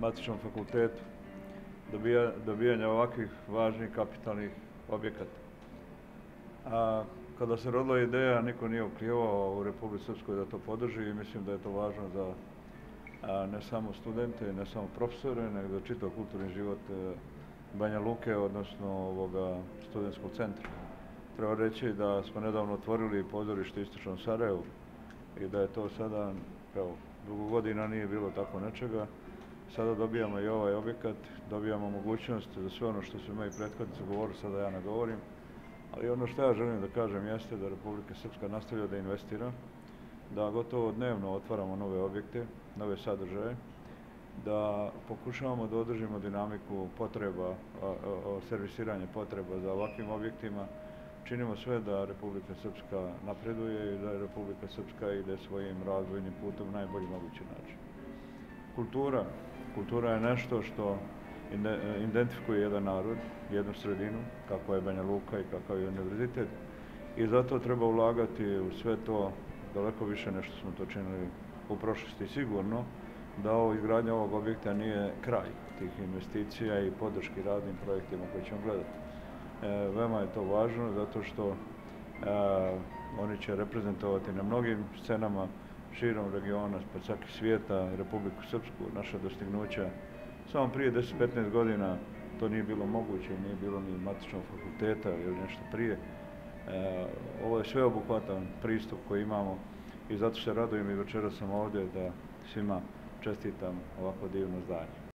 matičnom fakultetu, dobijanja ovakvih važnih kapitalnih objekata. A kada se rodila ideja, niko nije oklijevao u Republike Srpskoj da to podrži i mislim da je to važno za ne samo studente, ne samo profesore, nego za čitav kulturni život e, Banja Luke, odnosno ovoga studentskog centra. Treba reći da smo nedavno otvorili pozorište Istočnom Sarajevu i da je to sada, evo, dugo godina nije bilo tako nečega. Sada dobijamo i ovaj objekat, dobijamo mogućnost za sve ono što su imali prethodnici govorili, sada ja ne govorim. Ali ono što ja želim da kažem jeste da Republika Srpska nastavlja da investira, da gotovo dnevno otvaramo nove objekte, nove sadržaje, da pokušavamo da održimo dinamiku potreba, servisiranje potreba za ovakvim objektima. Činimo sve da Republika Srpska napreduje i da Republika Srpska ide svojim razvojnim putom na najbolji mogući način. Kultura. Kultura je nešto što identifikuje jedan narod, jednu sredinu, kako je Banja Luka i kakav je univerzitet. I zato treba ulagati u sve to daleko više nešto smo to činili u prošlosti sigurno, da ovo izgradnja ovog objekta nije kraj tih investicija i podrški radnim projektima koje ćemo gledati. E, veoma je to važno zato što e, oni će reprezentovati na mnogim scenama širom regiona, pa čak i svijeta, Republiku Srpsku, naša dostignuća. Samo prije 10-15 godina to nije bilo moguće, nije bilo ni matičnog fakulteta ili nešto prije. E, ovo je sveobuhvatan pristup koji imamo i zato se radujem i večera sam ovdje da svima čestitam ovako divno zdanje.